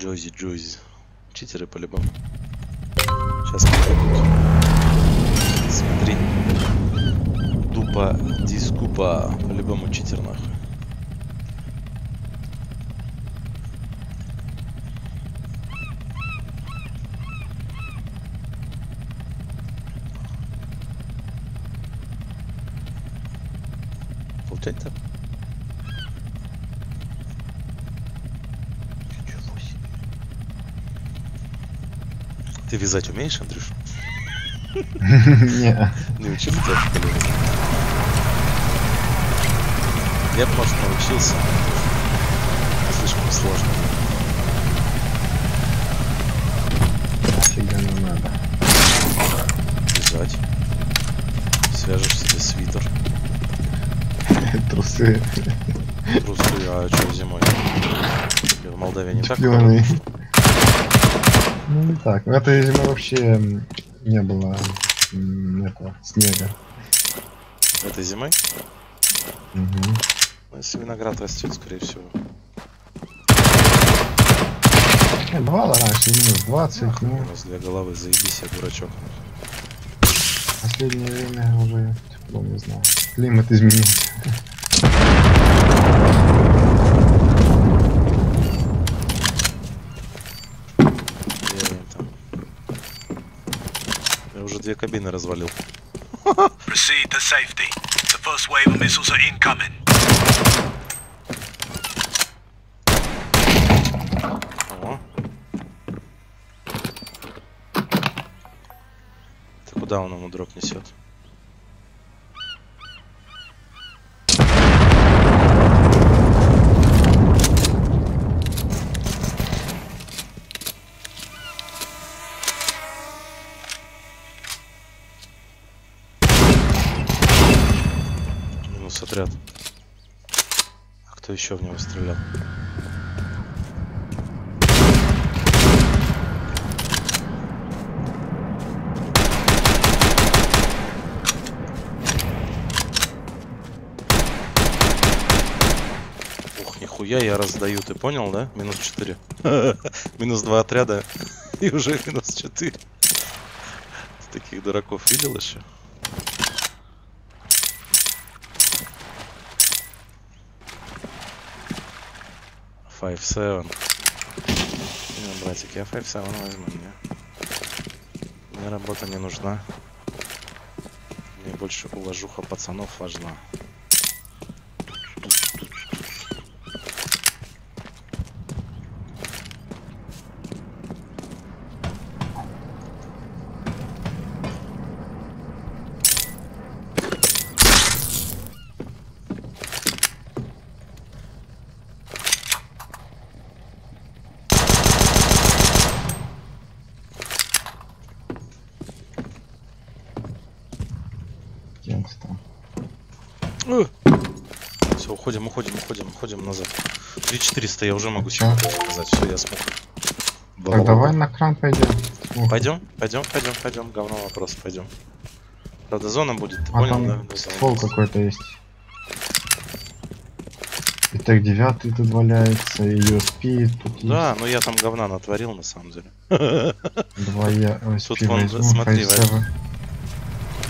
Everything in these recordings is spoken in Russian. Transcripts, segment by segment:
Джози, Джози. Читеры по-любому. Сейчас попробуют. Смотри. Дупа, дискупа. По-любому читер нахуй. Получается? Ничего себе. Ты вязать умеешь, Андрюш? Не, Не учил тебя в школе? Я бы, может, научился. Слишком сложно. нафига не надо. Вязать. Свяжешь себе свитер. Трусы Трусы, а что зимой? В Молдавии не так? Ну не так. В этой зимой вообще не было этого снега. Этой зимой? Мгм. Ну, если виноград растет, скорее всего. Не, бывало раньше, минус 20, Нахуй, ну, нас две головы, заебись, я дурачок. последнее время уже тепло, не знаю. Климат изменился. Я, там... я уже две кабины развалил. Proceed to safety. The first wave of missiles are incoming. О. Ты куда он ему дроп несет? Минус отряд. А кто еще в него стрелял? Ух, нихуя я раздаю, ты понял, да? Минус 4. Минус 2 отряда и уже минус 4. Ты таких дураков видел еще? Five seven. Не, братик, я Five seven возьму, мне. Мне работа не нужна. Мне больше уважуха пацанов важна. Текста. Все, уходим, уходим, уходим, уходим назад. 3400 я уже могу себе показать. Все, я смог. Так давай на кран пойдем. Пойдем, пойдем, пойдем, пойдем. Говно вопрос, пойдем. Правда, зона будет, ты А понял, да? Зона. какой-то есть. И так девятый тут валяется, и USP тут Да, ну я там говна натворил на самом деле. есть. Два я USP Тут вон, возьму, смотри, F7.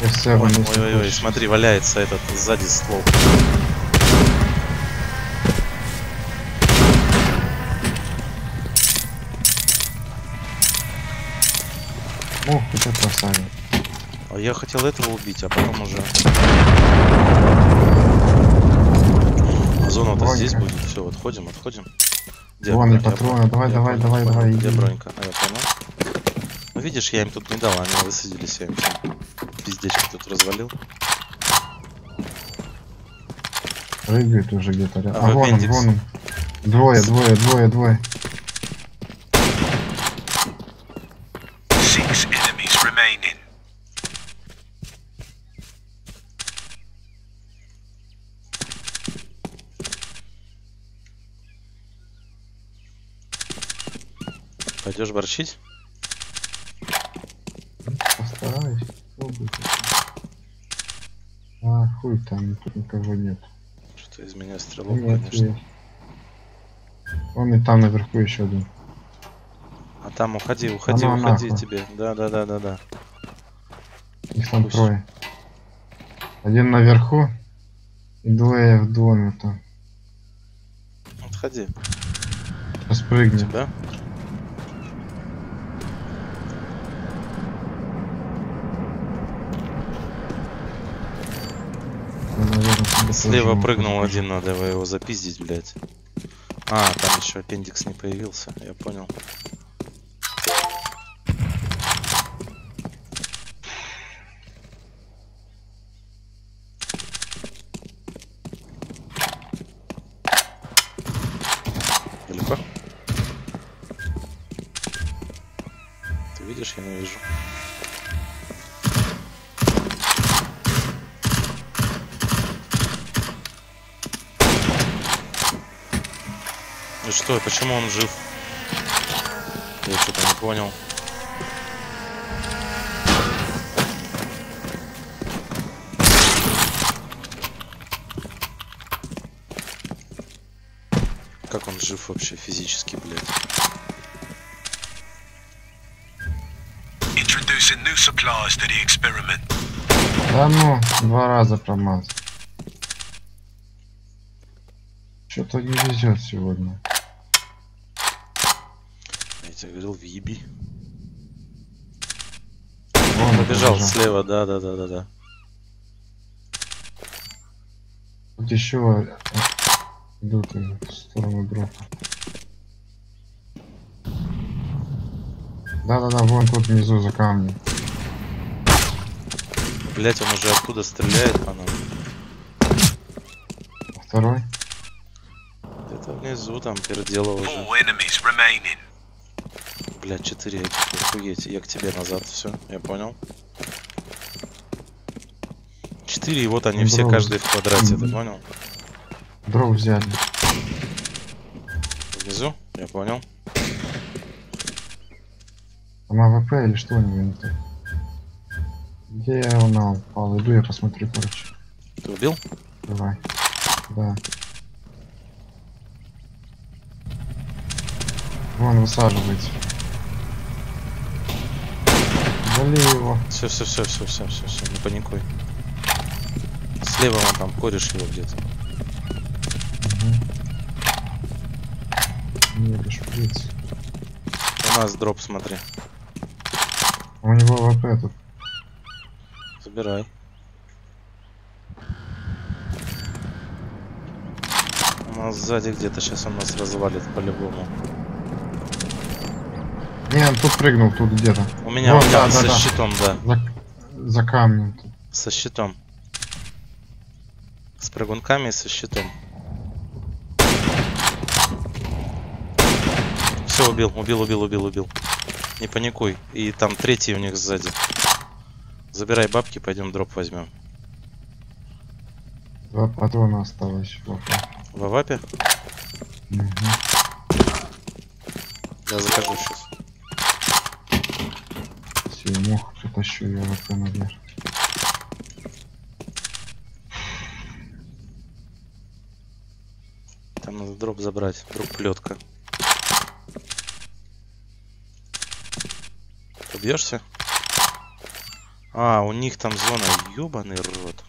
F7, Ой, если ой, ой, ой, хочешь. смотри, валяется этот сзади ствол. Ох, это красавец. А я хотел этого убить, а потом уже. А зона-то здесь будет. Все, отходим, отходим. Где Вон патроны, давай, Я давай, понял, давай, понял. давай, Где иди. бронька? А, я понял. Ну видишь, я им тут не дал, они высадились, я им пиздечки тут развалил. Прыгает уже где-то рядом. А, А, вон он, вон он. Двое, двое, двое, двое. Six enemies remaining. Пойдешь борщить? А, хуй там, тут никого нет. Что-то из меня стрелок, Нет, конечно. есть. Вон и там наверху еще один. А там уходи, уходи, ну уходи нахуй. тебе. Да, да, да, да, да. Их там Пусть. трое. Один наверху и двое в доме там. Отходи. Распрыгни. Да? Ну, наверное, тебе тоже Слева могут прыгнул один, надо его, его запиздить, блядь. А, там еще аппендикс не появился, я понял. Далеко? Ты видишь, я не вижу. И что, почему он жив? Я что-то не понял. Как он жив вообще физически, блядь? Да ну, два раза промазал. Что-то не везет сегодня. Я тебе говорил, въеби. Вон Побежал побежал. слева, да, да, да, да, да. Тут еще идут в сторону дропа. Да-да-да, вон тут внизу за камнем. Блять, он уже оттуда стреляет по нам. Второй. Это внизу там пердело уже. Блять, 4 этих, охуеть. Я к тебе назад, все, я понял. 4, и вот они все, Бро. каждый в квадрате, ты понял? Дроп взяли. Внизу, я понял. Там AWP или что у него не так? Где он упал? Иду я посмотрю, короче. Ты убил? Давай. Да. Вон высаживается. Вали его. Все, все, все, все, все, все, все, не паникуй. Слева вон там кореш его где-то. Не без шприц. У нас дроп, смотри. У него AWP тут. Забирай. У нас сзади где-то сейчас он нас развалит по-любому. Не, он тут прыгнул, тут где-то. У меня, Вон, у меня да, со да. щитом, да. За, за камнем тут. Со щитом. С прыгунками и со щитом. Все, убил, убил, убил, убил, убил. Не паникуй. И там третий у них сзади. Забирай бабки, пойдем дроп возьмем. Два патрона осталось. в авапе? Мгм. Я закажу сейчас. Мох притащу я AWP наверх. Там надо дроп забрать. Дроп плетка. Побьешься? А, у них там зона ебаный рот.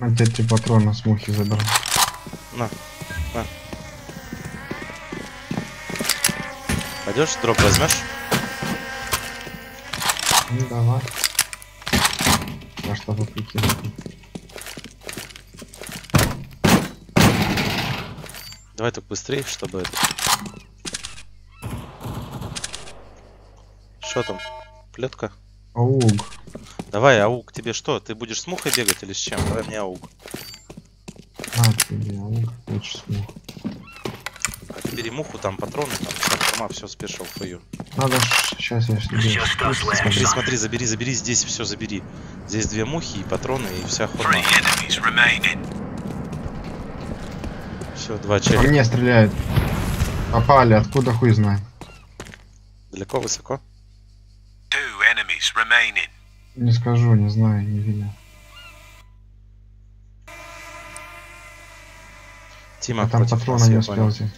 А тебе эти патроны с мухи забрал. На, на. Пойдешь, дроп возьмешь? Ну давай. А чтобы прикинуть. Давай только быстрее, чтобы это. Что там? Плетка? Ауг. Давай, аук, тебе что? Ты будешь с мухой бегать или с чем? Давай мне аук. На тебе, ауг. Лучше с мух. Бери муху, там патроны, там сама все спешил фою. Надо, сейчас я left. Смотри, смотри, забери, забери, здесь все забери. Здесь две мухи и патроны, и вся remaining. Все, два По челика. мне стреляют. Попали, откуда хуй знает. Далеко, высоко? Two enemies remaining. Не скажу, не знаю, не видел. Тима А там патрона не успел понял.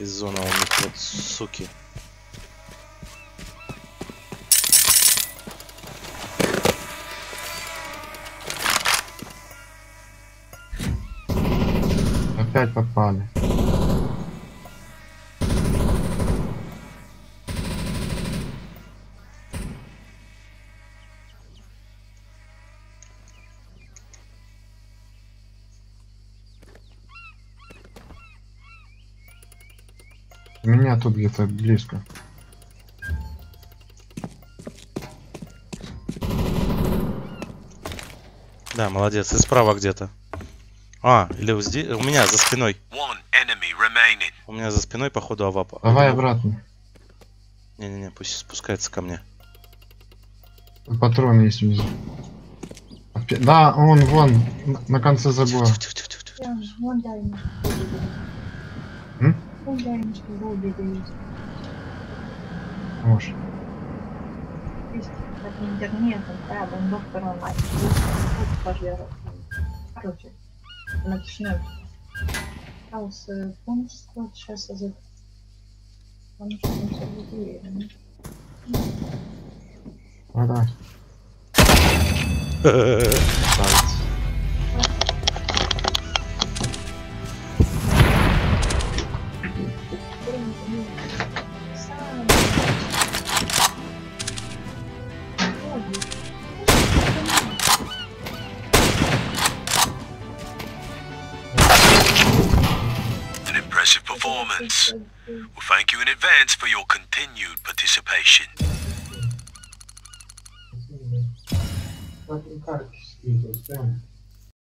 Из зоны у них вот суки. Опять попали. Меня тут где-то близко. Да, молодец. И справа где-то. А, или. У меня за спиной. У меня за спиной, походу, авап. Давай обратно. Не-не-не, пусть спускается ко мне. Патроны есть внизу. Да, он вон, на- на конце забора. Тихо-тихо-тихо-тихо. Я вон дальний. М? Вон дальний, что убеге есть. Может. Есть под интернетом, да, там доктор онлайн. Пожаров. Короче, начнем. Хаос, э, помнишь, вот сейчас я за... Потому что там все будет уверенно. Давай, We well, thank you in advance for your continued participation. Fucking excuse